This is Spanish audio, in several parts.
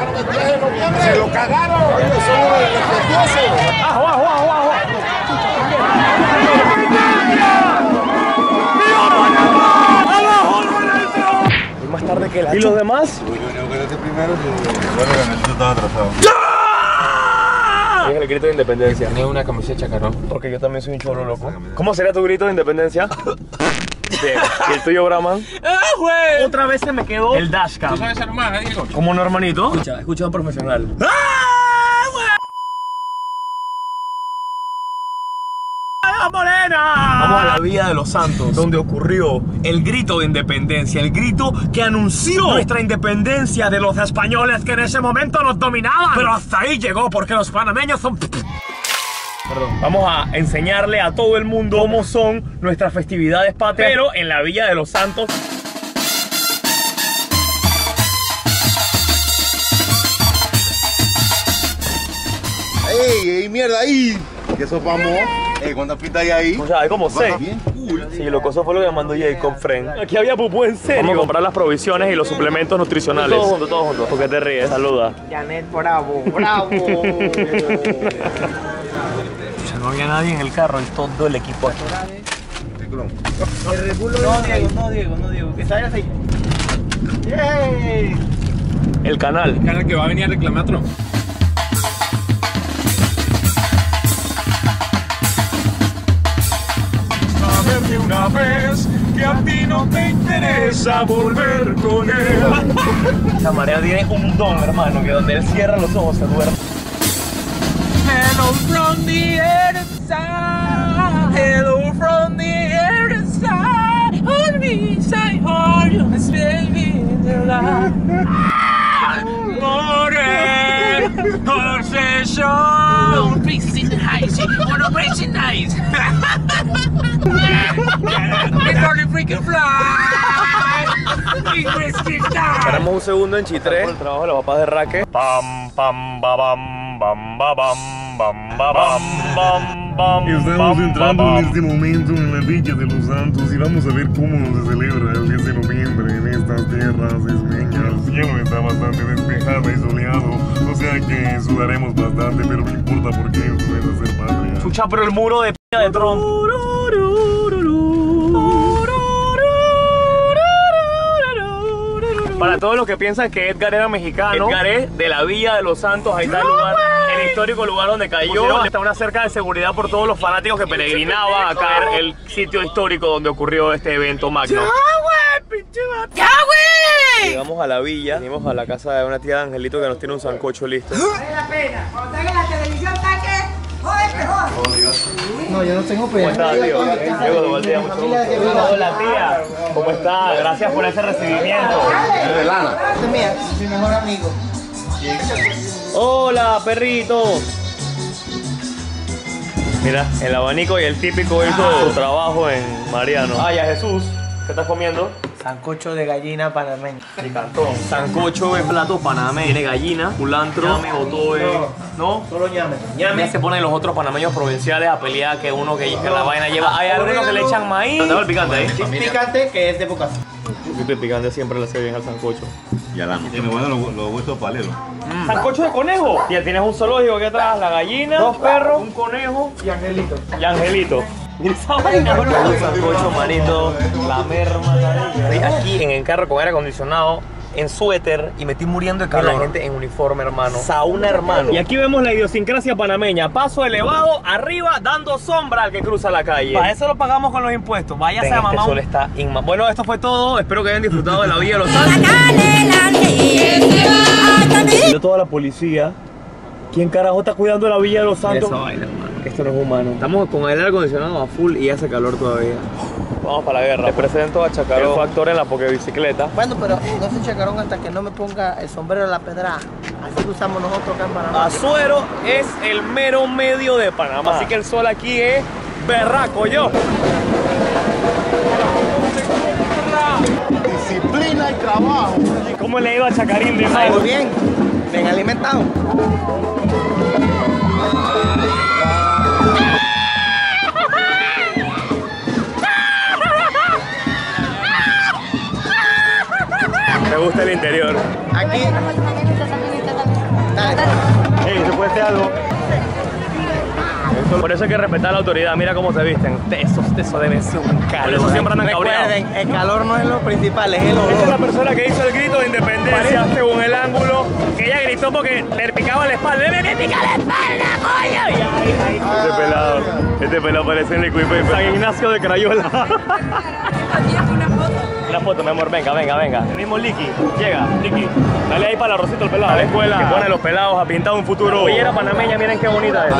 cagaron el 10 de noviembre. Se lo cagaron. Ellos son unos irrespetuosos. ¡Ajo, ajo, ajo, ajo! Y más tarde que la ¿Y los demás? Es el grito de independencia. Tiene una camiseta chacarón. Porque yo también soy un cholo loco. ¿Cómo sería tu grito de independencia? Bien. ¿Y el tuyo, Brahman? Otra vez se me quedó el dashcam. ¿Sabes ser más, Diego? ¿Como un hermanito? Escucha, escucha a un profesional. Vamos a la Villa de los Santos, donde ocurrió el grito de independencia, el grito que anunció nuestra independencia de los españoles que en ese momento nos dominaban. Pero hasta ahí llegó porque los panameños son... Perdón. Vamos a enseñarle a todo el mundo cómo son nuestras festividades patrias, pero en la Villa de los Santos. ¡Ey, ey, mierda ahí! ¿Qué eso vamos? Ey, ¿cuántas pistas hay ahí? O sea, hay como seis. Bien cool. Sí, lo que eso fue lo que mandó Jacob Friend. Aquí había pupú en serio. Vamos a comprar las provisiones y los suplementos nutricionales. Todos juntos, todos juntos. ¿Por qué te ríes? Saluda. Janet, bravo, bravo. O sea, no había nadie en el carro, y todo el equipo aquí. No, Diego, no, Diego, no, Diego. Que salgas ahí. ¡Yay! El canal. Cara que va a venir a reclamar a Trump. De una vez que a ti no te interesa volver con él. Esa marea tiene un don, hermano, que donde él cierra los ojos se duerme. Hello from the other side. Hello from the other side. Hold me inside, hold you, baby, in the light. More obsession. Prison high, wanna prison nice. Freaking fly. Paramos un segundo en Chitré. El trabajo de los papás de Raque. Pam, pam, ba, bam, bam, ba, bam, bam, ba, bam, bam. Estamos entrando en este momento en la Villa de los Santos y vamos a ver cómo se celebra el 10 de noviembre en estas tierras ismeñas. El cielo está bastante despejado y soleado, o sea que sudaremos bastante, pero no importa porque esto es hacer patria. Chucha, pero el muro de p de Trump. Para todos los que piensan que Edgar era mexicano, Edgar es de la Villa de los Santos, ahí está el lugar, el histórico lugar donde cayó. Está una cerca de seguridad por todos los fanáticos que peregrinaban acá, el sitio histórico donde ocurrió este evento magno. Llegamos a la villa, venimos a la casa de una tía de Angelito que nos tiene un sancocho listo. Vale la pena. Cuando la televisión, taque. No, yo no tengo ¿Cómo pena. estás, tío? Diego de Valdía, mucho gusto. Hola, tía. ¿Cómo estás? Gracias por ese recibimiento. Es de lana. Este es mía, mi mejor amigo. Hola, perrito. Mira, el abanico y el típico hizo su trabajo en Mariano. Ay, a Jesús. ¿Qué estás comiendo? Sancocho de gallina panameña. Picantón. Sancocho es plato panameño. Tiene gallina, culantro, ñame, botoe. ¿No? Solo ñame. Ya se ponen los otros panameños provinciales a pelear que uno que, que la vaina lleva. Hay algunos que le echan maíz. ¿Te el picante ahí? Es picante que es de boca. El picante siempre le hace bien al sancocho. Y alamos. Tiene bueno los, los huesos paleros. ¿Sancocho de conejo? Ya tienes un zoológico aquí atrás, la gallina, dos perros, un conejo Y Angelito. y Angelito. Mira esa vaina, bro. Un sancocho, manito, la merma. Estoy aquí en el carro con aire acondicionado. En suéter y me estoy muriendo de calor. La gente en uniforme, hermano. Sauna, hermano. Y aquí vemos la idiosincrasia panameña. Paso elevado, arriba, dando sombra al que cruza la calle. Para eso lo pagamos con los impuestos. Váyase a mamá. Este sol está inma- Bueno, esto fue todo. Espero que hayan disfrutado de la Villa de los Santos. Yo toda la policía. ¿Quién carajo está cuidando la Villa de los Santos? Esa vaina, hermano. Esto no es humano. Estamos con el aire acondicionado a full y hace calor todavía. Vamos para la guerra. Les presento a Chacarón. El factor en la bicicleta. Bueno, pero no se chacaron hasta que no me ponga el sombrero de la pedra. Así lo usamos nosotros acá en Panamá. Azuero es el mero medio de Panamá. Así que el sol aquí es berraco yo. Disciplina y trabajo. ¿Y cómo le ido a Chacarín de Muy bien, bien alimentado. Me gusta el interior. Aquí. Hey, ¿se puede hacer algo? Por eso hay que respetar la autoridad. Mira cómo se visten. Eso, eso debe ser un calor. Por eso siempre andan cabreados. Recuerden, el calor no es lo principal, es el Esta es la olor. persona que hizo el grito de independencia según el ángulo que ella gritó porque le picaba la espalda. ¡Me, me pica la espalda, coño! Y ahí, ahí. Este pelado, este pelado parece en el Equipe San Ignacio de Crayola. Una foto, mi amor, venga, venga, venga. El mismo Licky, llega, Licky. Dale ahí para el arrocito el pelado. A la escuela que pone los pelados a pintar un futuro. Pollera panameña, miren qué bonita es.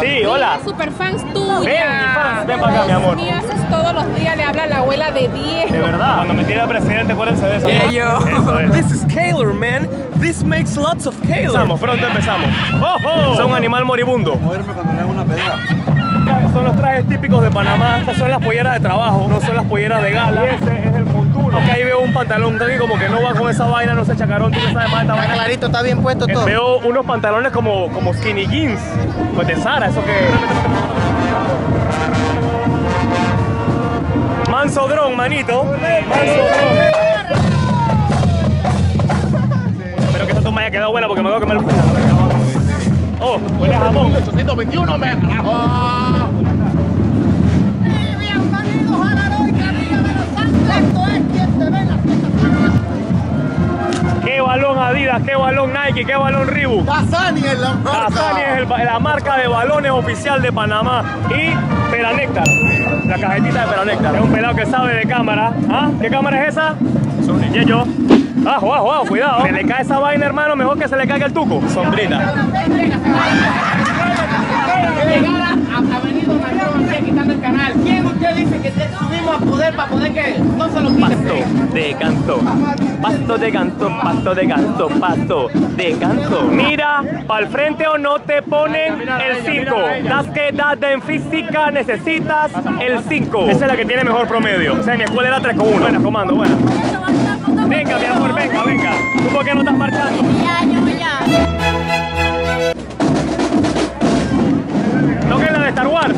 Sí, hola. Super fans tuyas. Ven, mi fans, ven para acá, mi amor. Y haces todos los días, le habla a la abuela de 10. De verdad. Cuando me tira presidente, acuérdense de eso. Eso es. This is Kaylor, man. This makes lots of Kaylor. Empezamos, pronto empezamos. ¡Oh, Son un animal moribundo. Son los trajes típicos de Panamá. Estas son las polleras de trabajo, no son las polleras de gala. Y este es el montuno. Acá ahí veo un pantalón que como que no va con esa vaina, no sé, chacarón, tú que sabes más de esta vaina. Clarito, está bien puesto Eh, todo. Veo unos pantalones como, como skinny jeans, pues de Sara, eso que... Manso dron, manito. Manso dron. Espero que esta toma haya quedado buena porque me voy a comer el Oh, huele a jamón. 821 metros. Bienvenidos balón Adidas, qué balón Nike, qué balón Reebok. Dasani es la marca. Dasani es el- la marca de balones oficial de Panamá y Peranéctar, la cajetita de Peranéctar. Es un pelado que sabe de cámara. ¿Ah? ¿Qué cámara es esa? Y yo. Ah, wow, wow, cuidado. Se le cae esa vaina, hermano, mejor que se le caiga el tuco. Sombrita. El canal. ¿Quién usted dice que te subimos a poder para poder que no se lo quite? Pasto de canto, pasto de canto, pasto de canto, pasto de canto. Mira, para el frente o no te ponen el 5. Das que edad en física necesitas el 5. Esa es la que tiene mejor promedio. O sea, en mi escuela era 3 con 1. Buena, comando, buena. Venga, mi amor, venga, venga. ¿Tú por qué no estás marchando? Toquen la de Star Wars.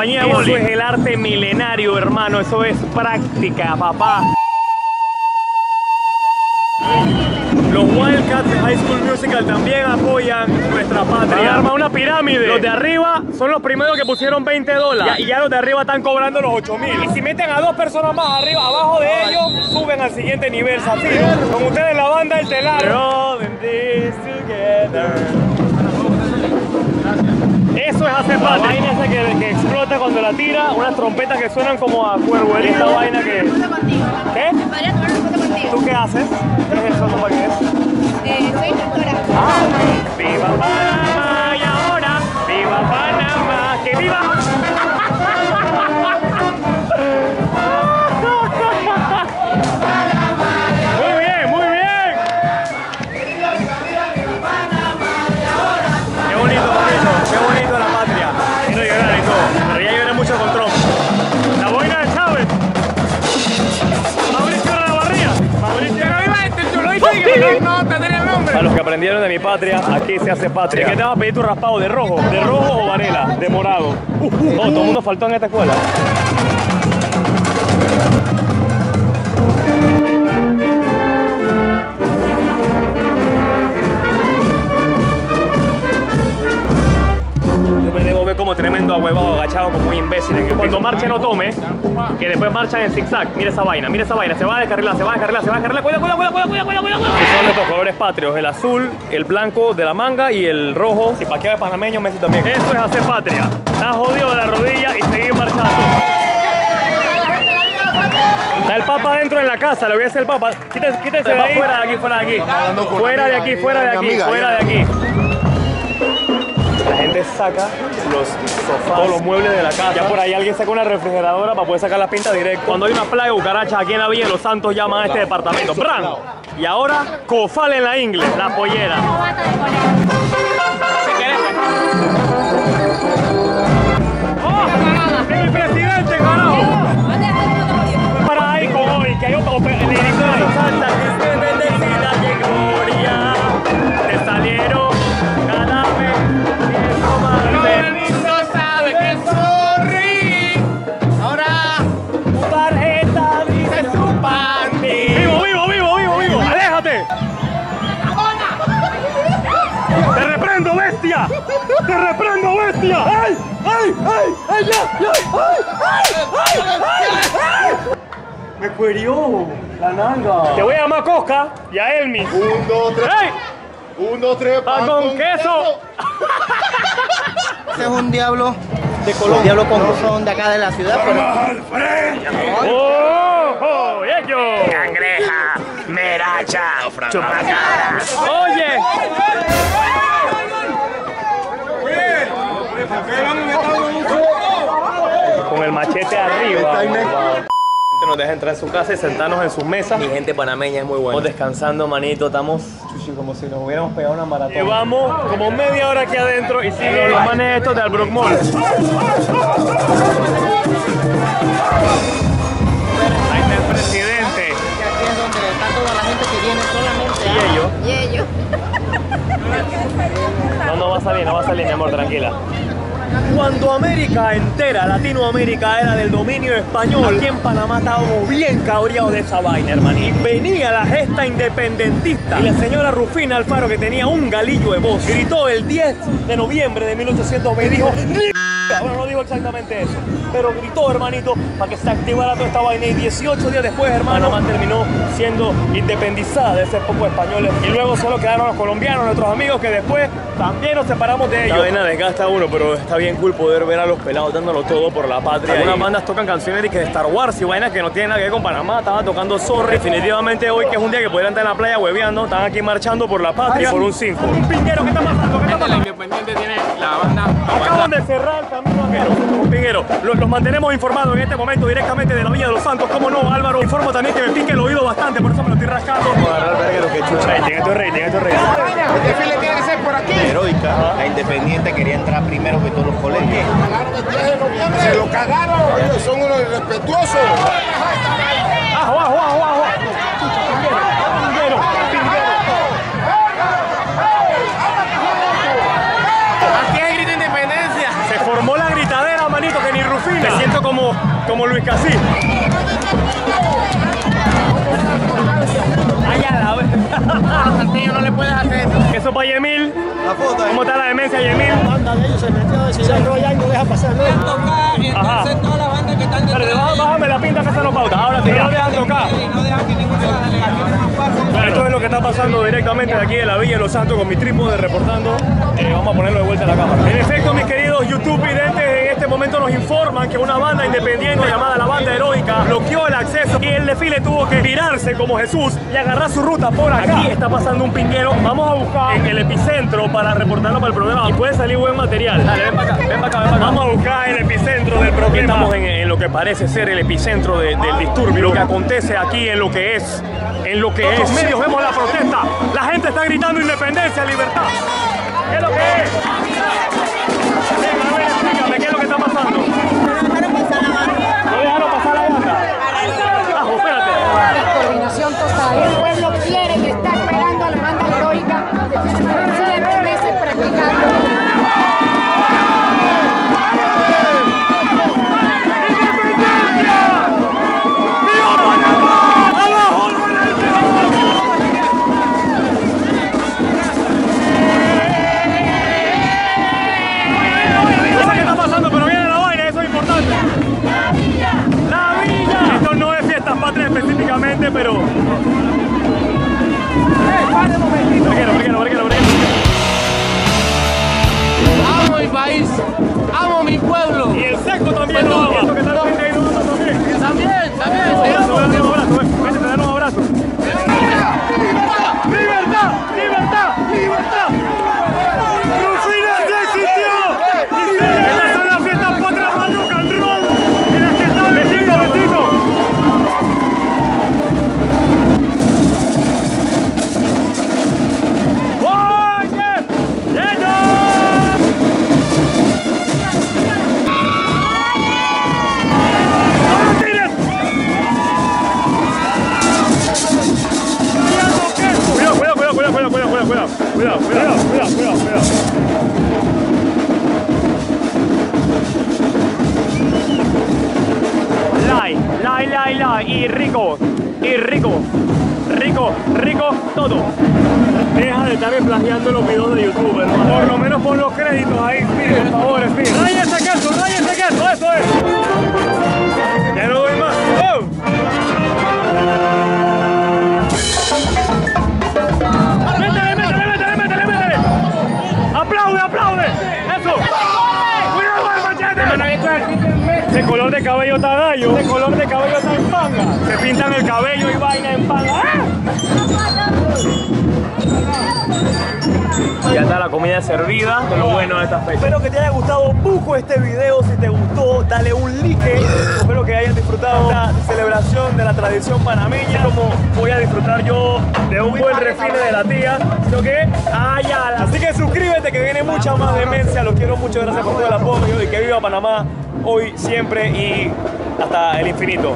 De Eso es el arte milenario, hermano. Eso es práctica, papá. Los Wildcats de High School Musical también apoyan nuestra patria. Arma una pirámide. Los de arriba son los primeros que pusieron 20 dólares. Ya- y ya los de arriba están cobrando los 8 mil. Y si meten a dos personas más arriba, abajo de ellos, suben al siguiente nivel. Así. Con ustedes la banda El Telar. Rolling this together. Eso es hacer patria. La vaina esa que, que explota cuando la tira, unas trompetas que suenan como a cuervo. Esta vaina que... ¿Qué? Podría tomar una foto contigo. ¿Tú qué haces? ¿Qué es eso? ¿Para qué es? Eh, soy instructora. ¡Viva Panamá! Y ahora, ¡Viva Panamá! ¡Que viva! A aprendieron de mi patria, aquí se hace patria. ¿De qué te vas a pedir tu raspado? ¿De rojo? ¿De rojo o varela? De morado. Uh, uh, todo el mundo faltó en esta escuela. Yo me debo ver como tremendo ahuevado, como un imbécil. Que Cuando marche no tome, que después marchan en zigzag. Mira esa vaina, mira esa vaina. Se va a descarrilar, se va a descarrilar, se va a descarrilar. Cuidado, cuidado, cuidado, cuidado, cuidado, cuidado. cuidado. Son nuestros colores patrios, el azul, el blanco de la manga y el rojo. Si paquea de panameño, Messi también. Eso es hacer patria. Estás jodido de la rodilla y seguir marchando. Está el papa adentro en la casa, le voy a hacer el papa. Quítese, quítese de ahí. Fuera de aquí, fuera de aquí. Fuera de aquí, fuera de aquí, fuera de aquí. Gente saca los sofás, todos los muebles de la casa. Ya por ahí alguien saca una refrigeradora para poder sacar la pinta directa. Cuando hay una plaga de cucarachas aquí en la Villa de Los Santos, llaman a este departamento. ¡Bran! Y ahora, Cofal en la ingle, la pollera. Me cuerió la nalga. Te voy a llamar Cosca y a Elmi. Un, dos, tres. ¡Ey! Un, dos, tres. ¡Pan con queso! Ese es un diablo de Colombia. Diablo con son de acá de la ciudad, pero ¡Oh! ¡Oh! ¡Ello! Cangreja, meracha, chupacara. ¡Oye! Con el machete arriba. Nos deja entrar en su casa y sentarnos en sus mesas. Mi gente panameña es muy buena. Estamos descansando, manito. Estamos chuchi, como si nos hubiéramos pegado una maratón. Llevamos como media hora aquí adentro y siguen los manes estos de Albrook Mall. Ahí está el presidente. aquí es donde está toda la gente que viene solamente Y ellos. Y ellos. No, no va a salir, no va a salir, mi amor, tranquila. Cuando América entera, Latinoamérica, era del dominio español, aquí en Panamá estábamos bien cabreados de esa vaina, hermanito. Venía la gesta independentista y la señora Rufina Alfaro, que tenía un galillo de voz, gritó el 10 de noviembre de 1820 y dijo... "Ni Bueno, no digo exactamente eso, pero gritó, hermanito, para que se activara toda esta vaina. Y 18 días después, hermano, Panamá terminó siendo independizada de ese poco españoles. Y luego solo quedaron los colombianos, nuestros amigos, que después también nos separamos de ellos. La vaina desgasta a uno, pero está bien cool poder ver a los pelados dándolo todo por la patria. Algunas bandas tocan canciones de, que de Star Wars y vainas que no tienen nada que ver con Panamá. Estaban tocando Zorri. Definitivamente hoy, que es un día que podrían estar en la playa hueveando, están aquí marchando por la patria por un 5. Un pinguero, ¿qué está pasando? ¿Qué está La pasando? Independiente tiene la banda. Acaban de cerrar el camino a. Un Piguero. Los, los mantenemos informados en este momento directamente de la Villa de los Santos. ¿Cómo no, Álvaro? Informo también que me pique el oído bastante, por eso me lo estoy rascando. Rating. El desfile tiene que ser Heroica, la Independiente quería entrar primero que todos los colegios. Cagaron el 10 de noviembre. Se lo cagaron. Ellos son unos irrespetuosos. ¡Ajo, ajo, ajo, ajo! Aquí es grito independencia. Se formó la gritadera, manito, que ni Rufina. Me siento como, como Luis Casí. Ay, a la vez. Santillo no le puedes hacer eso. Eso para Yemil. La foto ¿Cómo está la demencia, Yemil? banda de ellos se metió de ciudad Royal y no deja pasar nada. Ajá. Entonces todas las bandas que están detrás bá- bájame la pinta que se nos pauta. Ahora sí, no dejan tocar. y no dejan que ninguna de las delegaciones nos pase. Esto es lo que está pasando directamente de aquí de la Villa de los Santos con mi trípode reportando. Eh, vamos a ponerlo de vuelta a la cámara. En efecto, mis queridos YouTube videntes, en este momento nos informan que una banda independiente llamada la Banda Heroica bloqueó el acceso y el desfile tuvo que virarse como Jesús y agarrar su ruta por acá. Aquí está pasando un pinguero. Vamos a buscar en el epicentro para reportarlo para el programa y puede salir buen material. Dale, ven para acá, ven para acá, ven para acá. Vamos a buscar el epicentro del problema. Estamos en, en lo que parece ser el epicentro de- del disturbio. Lo que acontece aquí en lo que es, en lo que es. medios vemos la protesta. La gente está gritando independencia, libertad. ¿Qué es lo que es? Específicamente, pero. Amo mi país, amo mi pueblo. Y el seco también lo ama. Esto que Lai, lai, y rico, y rico, rico rico, todo. Deja de estarme plagiando los videos de YouTube, hermano. Por lo menos pon los créditos ahí, por favor, Speedy. ¡Raya ese queso, raya ese queso! ¡Eso es! Cabello está gallo, ese color de cabello está en panga. Se pintan el cabello y vaina en panga. ¡Ah! Ya está la comida servida, de lo bueno de esta fecha. Espero que te haya gustado mucho este video. Si te gustó, dale un like. Espero que hayas disfrutado la celebración de la tradición panameña. Como voy a disfrutar yo de un buen refine de la tía. Sino que haya. Así que suscríbete que viene mucha más demencia. Los quiero mucho. Gracias por todo el apoyo y que viva Panamá hoy, siempre y hasta el infinito.